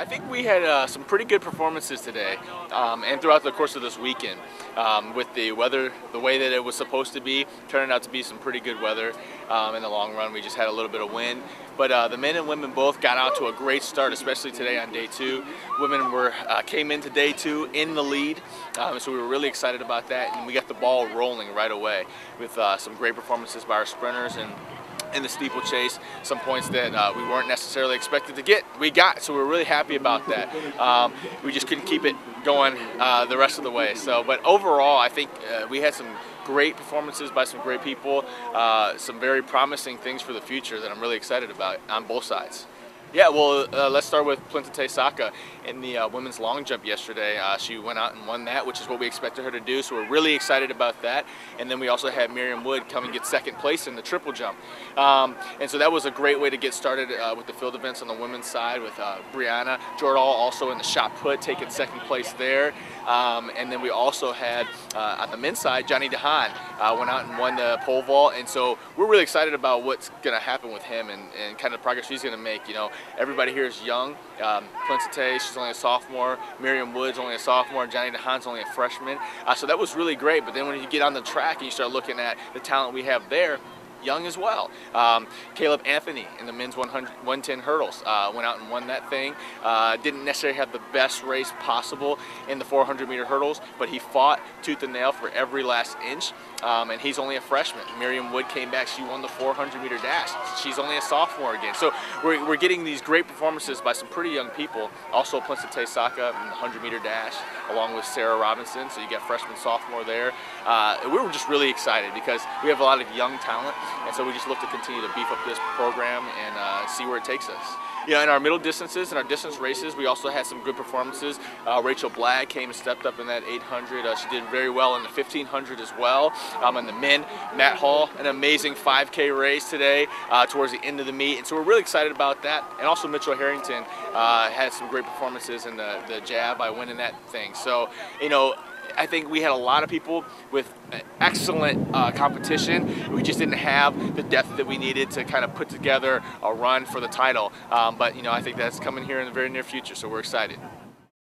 I think we had uh, some pretty good performances today um, and throughout the course of this weekend. Um, with the weather the way that it was supposed to be, turning out to be some pretty good weather um, in the long run. We just had a little bit of wind. But uh, the men and women both got out to a great start, especially today on day two. Women were uh, came into day two in the lead, um, so we were really excited about that. And we got the ball rolling right away with uh, some great performances by our sprinters and in the steeplechase, some points that uh, we weren't necessarily expected to get. We got, so we're really happy about that. Um, we just couldn't keep it going uh, the rest of the way. So, but overall, I think uh, we had some great performances by some great people, uh, some very promising things for the future that I'm really excited about on both sides. Yeah, well, uh, let's start with Plintite Saka in the uh, women's long jump yesterday. Uh, she went out and won that, which is what we expected her to do, so we're really excited about that. And then we also had Miriam Wood come and get second place in the triple jump. Um, and so that was a great way to get started uh, with the field events on the women's side with uh, Brianna Jordahl also in the shot put, taking second place there. Um, and then we also had uh, on the men's side, Johnny DeHaan went out and won the pole vault. And so we're really excited about what's going to happen with him and, and kind of the progress he's going to make. You know, Everybody here is young. Um, she's only a sophomore. Miriam Woods, only a sophomore. Johnny DeHaan's only a freshman. Uh, so that was really great. But then when you get on the track and you start looking at the talent we have there, young as well. Um, Caleb Anthony in the men's 100, 110 hurdles uh, went out and won that thing. Uh, didn't necessarily have the best race possible in the 400 meter hurdles, but he fought tooth and nail for every last inch. Um, and he's only a freshman. Miriam Wood came back. She won the 400 meter dash. She's only a sophomore again. So we're, we're getting these great performances by some pretty young people. Also, Plintite Saka in the 100 meter dash, along with Sarah Robinson. So you got freshman, sophomore there. Uh, we were just really excited because we have a lot of young talent and so we just look to continue to beef up this program and uh, see where it takes us. You know, in our middle distances and our distance races, we also had some good performances. Uh, Rachel Blagg came and stepped up in that 800. Uh, she did very well in the 1500 as well. Um, and the men, Matt Hall, an amazing 5K race today uh, towards the end of the meet. And so we're really excited about that. And also Mitchell Harrington uh, had some great performances in the, the jav by winning that thing. So, you know, I think we had a lot of people with excellent uh, competition. We just didn't have the depth that we needed to kind of put together a run for the title. Um, but, you know, I think that's coming here in the very near future, so we're excited.